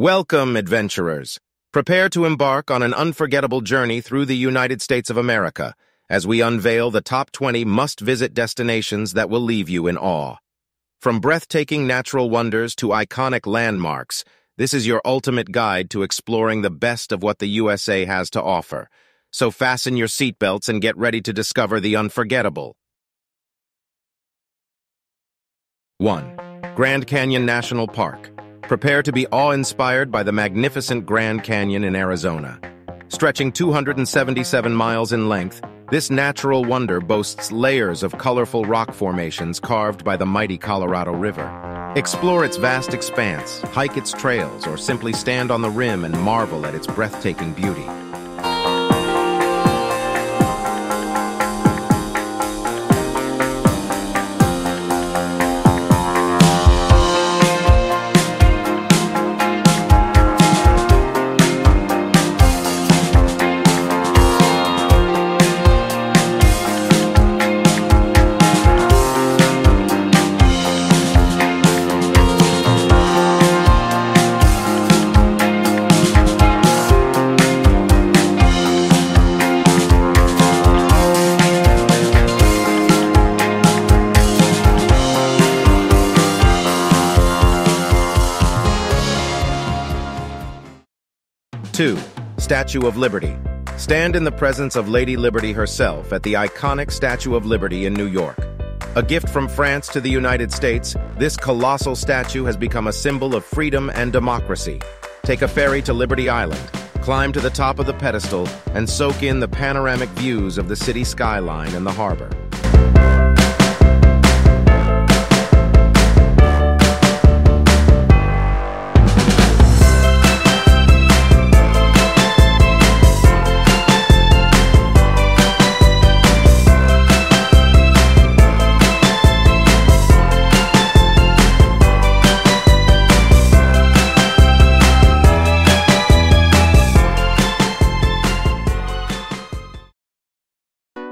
Welcome, adventurers. Prepare to embark on an unforgettable journey through the United States of America as we unveil the top 20 must-visit destinations that will leave you in awe. From breathtaking natural wonders to iconic landmarks, this is your ultimate guide to exploring the best of what the USA has to offer. So fasten your seatbelts and get ready to discover the unforgettable. 1. Grand Canyon National Park. Prepare to be awe-inspired by the magnificent Grand Canyon in Arizona. Stretching 277 miles in length, this natural wonder boasts layers of colorful rock formations carved by the mighty Colorado River. Explore its vast expanse, hike its trails, or simply stand on the rim and marvel at its breathtaking beauty. 2. Statue of Liberty. Stand in the presence of Lady Liberty herself at the iconic Statue of Liberty in New York. A gift from France to the United States, this colossal statue has become a symbol of freedom and democracy. Take a ferry to Liberty Island, climb to the top of the pedestal, and soak in the panoramic views of the city skyline and the harbor.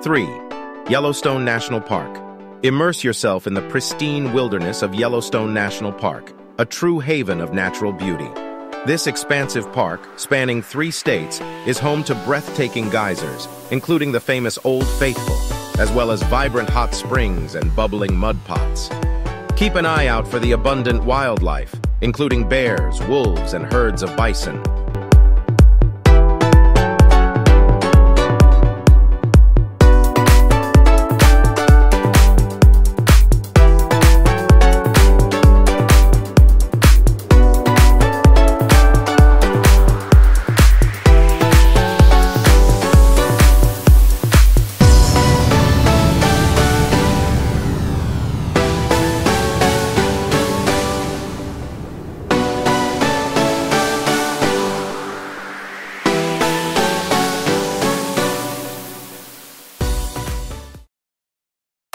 3. Yellowstone National Park. Immerse yourself in the pristine wilderness of Yellowstone National Park, a true haven of natural beauty. This expansive park, spanning three states, is home to breathtaking geysers, including the famous Old Faithful, as well as vibrant hot springs and bubbling mud pots. Keep an eye out for the abundant wildlife, including bears, wolves, and herds of bison.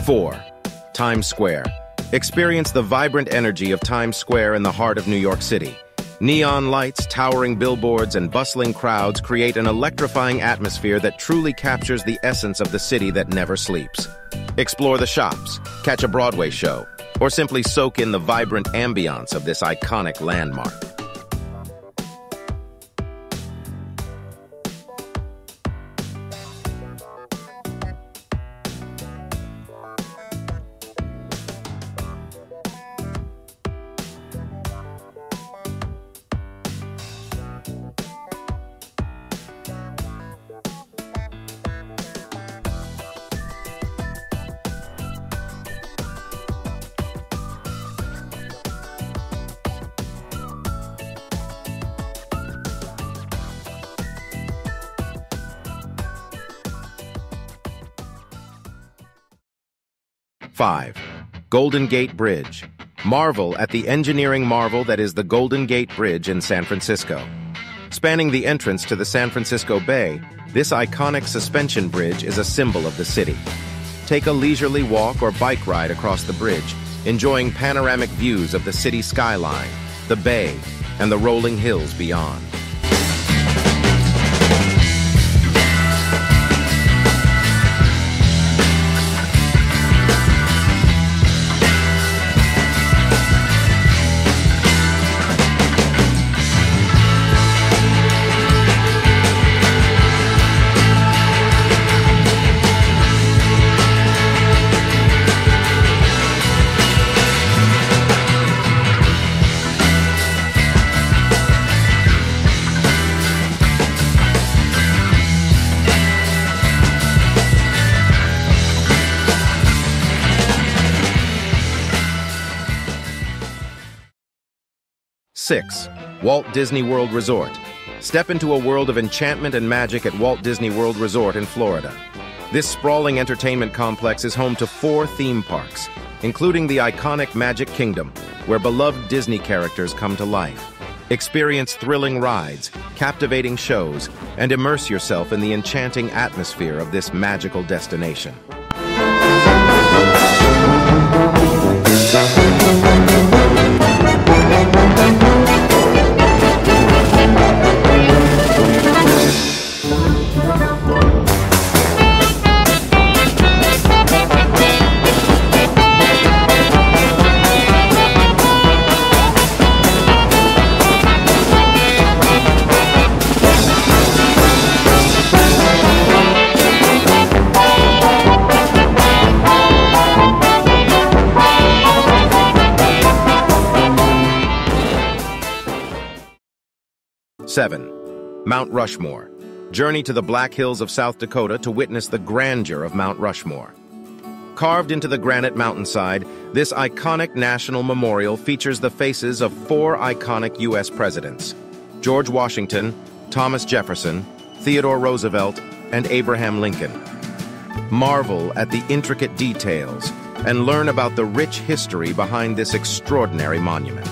4. Times Square. Experience the vibrant energy of Times Square in the heart of New York City. Neon lights, towering billboards, and bustling crowds create an electrifying atmosphere that truly captures the essence of the city that never sleeps. Explore the shops, catch a Broadway show, or simply soak in the vibrant ambiance of this iconic landmark. 5. Golden Gate Bridge. Marvel at the engineering marvel that is the Golden Gate Bridge in San Francisco. Spanning the entrance to the San Francisco Bay, this iconic suspension bridge is a symbol of the city. Take a leisurely walk or bike ride across the bridge, enjoying panoramic views of the city skyline, the bay, and the rolling hills beyond. 6. Walt Disney World Resort. Step into a world of enchantment and magic at Walt Disney World Resort in Florida. This sprawling entertainment complex is home to four theme parks, including the iconic Magic Kingdom, where beloved Disney characters come to life. Experience thrilling rides, captivating shows, and immerse yourself in the enchanting atmosphere of this magical destination. Seven, Mount Rushmore. Journey to the Black Hills of South Dakota to witness the grandeur of Mount Rushmore. Carved into the granite mountainside, this iconic national memorial features the faces of four iconic U.S. presidents, George Washington, Thomas Jefferson, Theodore Roosevelt, and Abraham Lincoln. Marvel at the intricate details and learn about the rich history behind this extraordinary monument.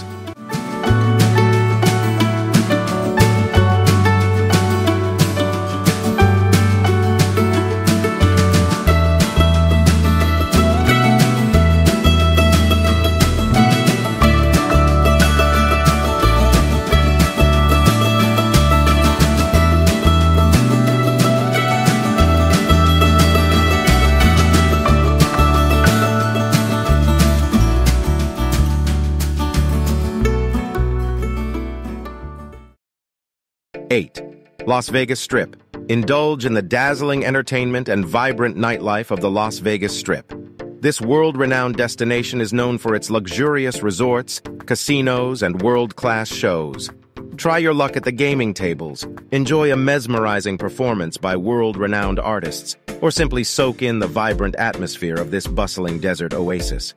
8. Las Vegas Strip. Indulge in the dazzling entertainment and vibrant nightlife of the Las Vegas Strip. This world-renowned destination is known for its luxurious resorts, casinos, and world-class shows. Try your luck at the gaming tables, enjoy a mesmerizing performance by world-renowned artists, or simply soak in the vibrant atmosphere of this bustling desert oasis.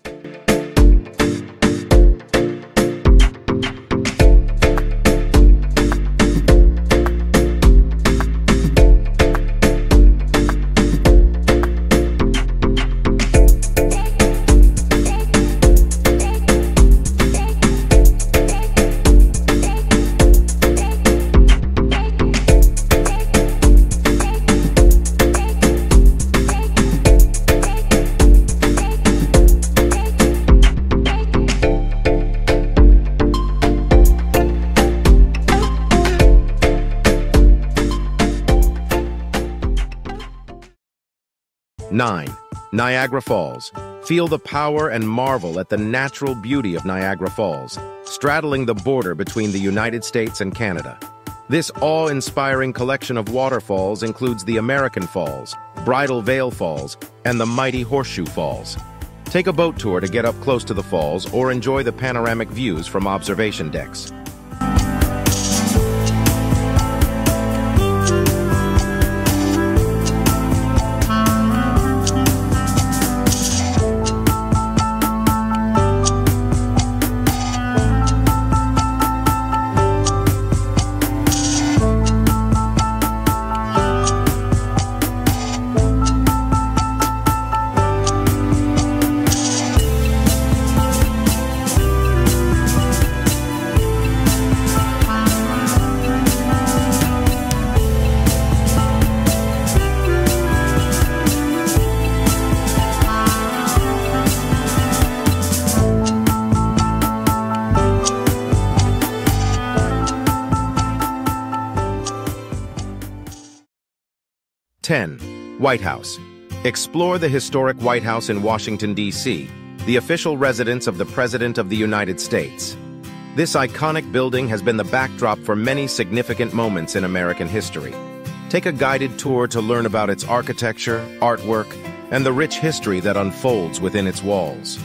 9. Niagara Falls. Feel the power and marvel at the natural beauty of Niagara Falls, straddling the border between the United States and Canada. This awe-inspiring collection of waterfalls includes the American Falls, Bridal Veil Falls, and the mighty Horseshoe Falls. Take a boat tour to get up close to the falls or enjoy the panoramic views from observation decks. 10. White House. Explore the historic White House in Washington, D.C., the official residence of the President of the United States. This iconic building has been the backdrop for many significant moments in American history. Take a guided tour to learn about its architecture, artwork, and the rich history that unfolds within its walls.